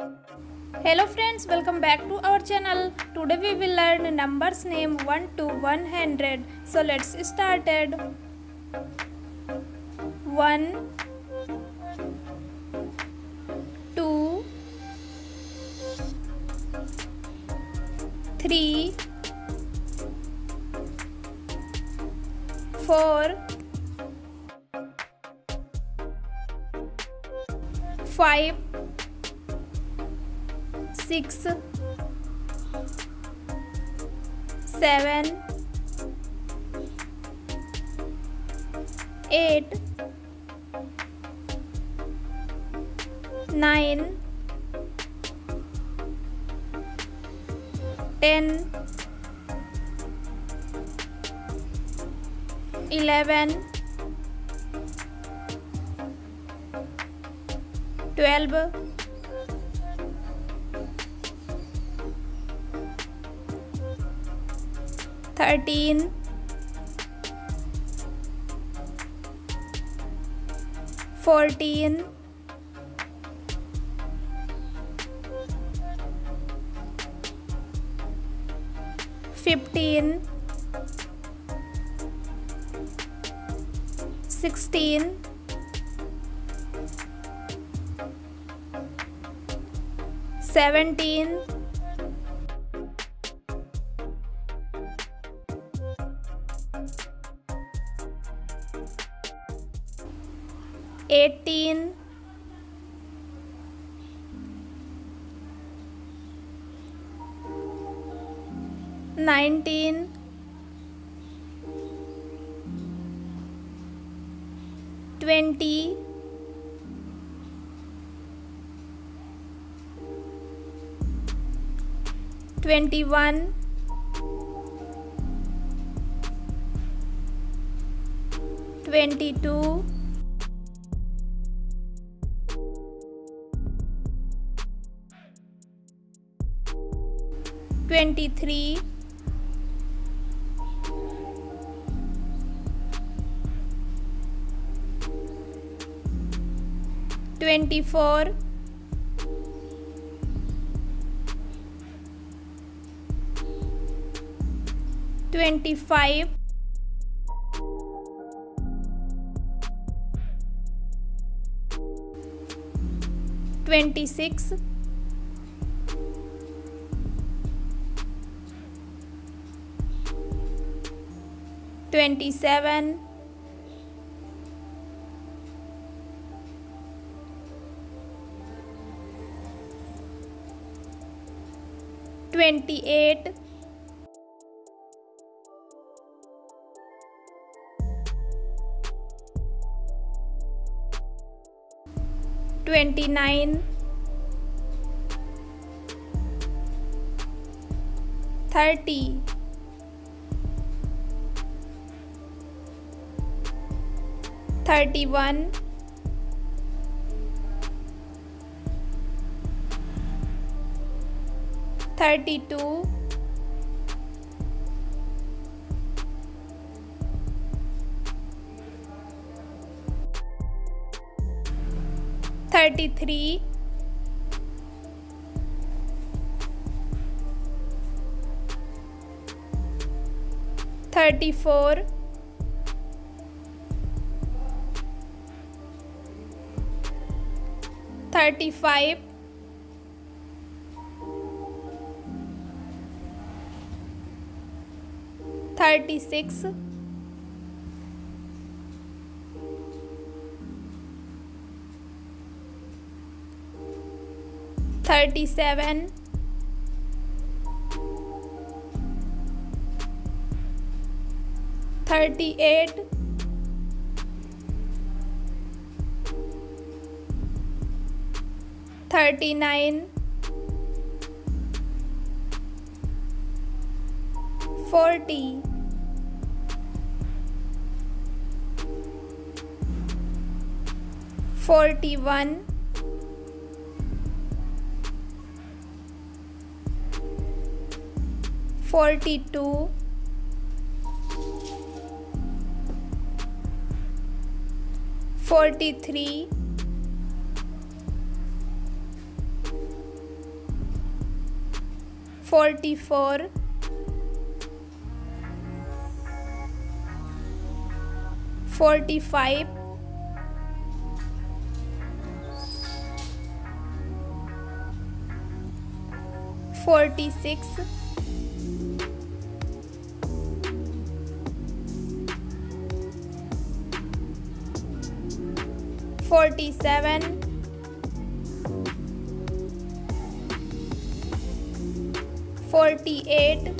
Hello friends, welcome back to our channel. Today we will learn numbers name 1 to 100. So let's start it. 1 2 3 4 5 six seven eight nine ten eleven twelve 13 14 15 16 17 eighteen, nineteen, twenty, twenty-one, twenty-two. 23 24 25 26 27 28 29 30 31 32 33 34 35 36 37 38 39 40 41 42 43 44 45 46 47 48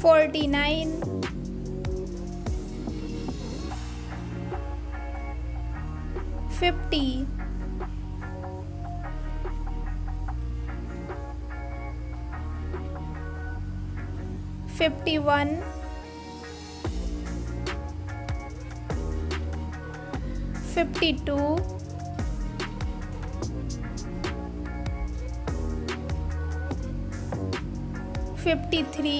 49 50 51 52 fifty three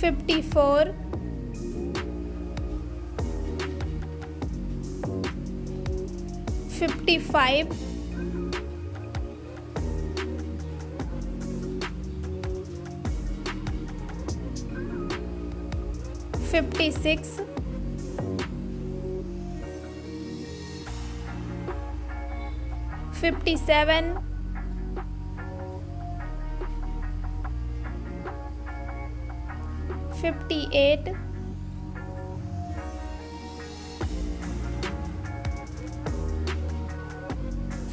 fifty four fifty five fifty six 57 58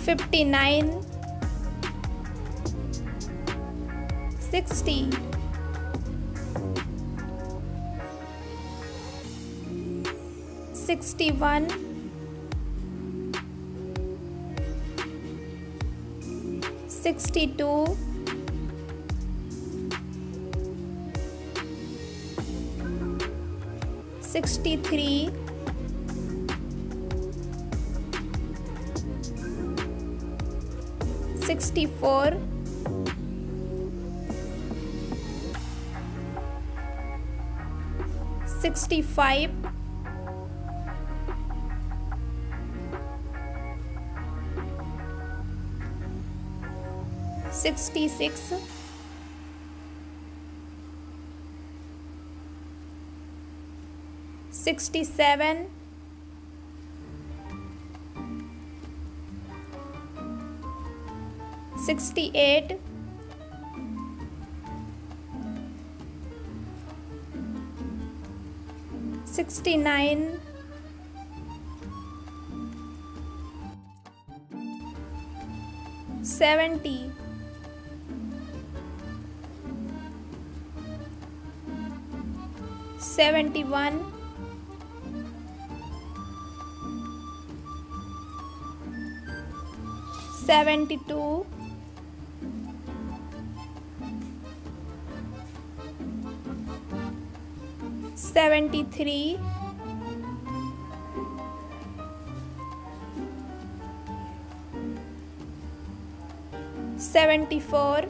59 60 61 62 63 64 65 66 67 68 69 70 seventy one seventy two seventy three seventy four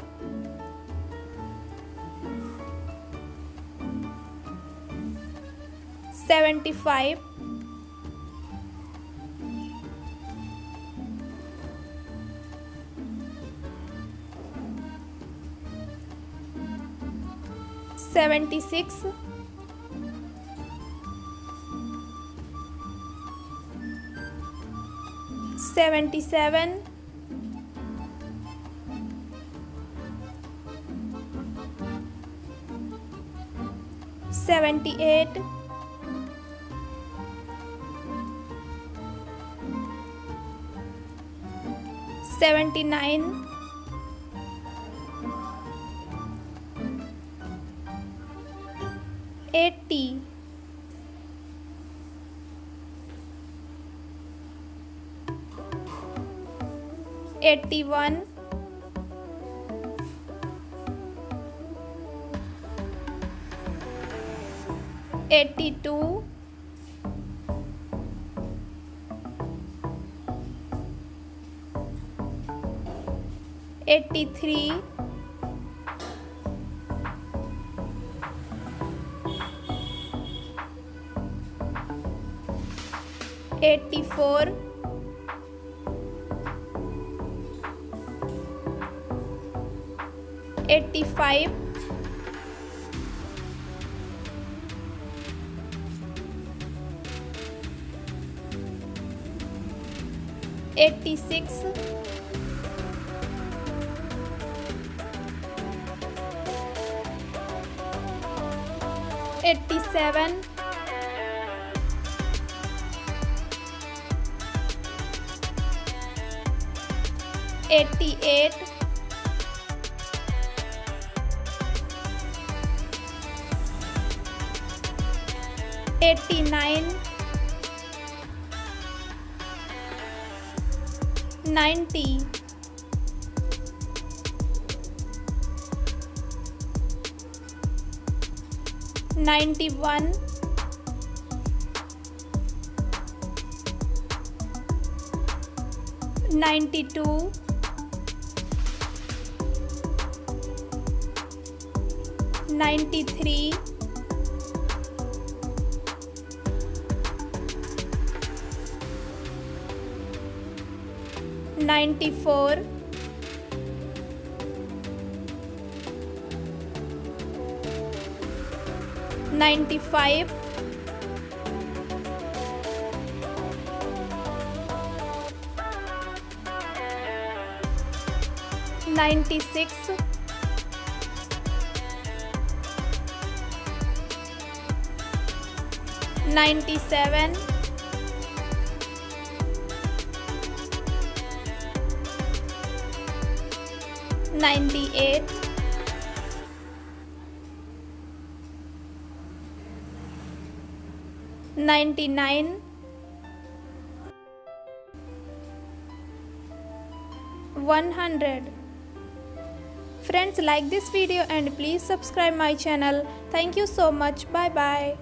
seventy five seventy six seventy seven seventy eight 79 80 81 82 eighty three eighty four eighty five eighty six 87 88 89 90 91 92 93 94 ninety five ninety six ninety seven ninety eight 97 98 99 100 Friends like this video and please subscribe my channel. Thank you so much. Bye bye.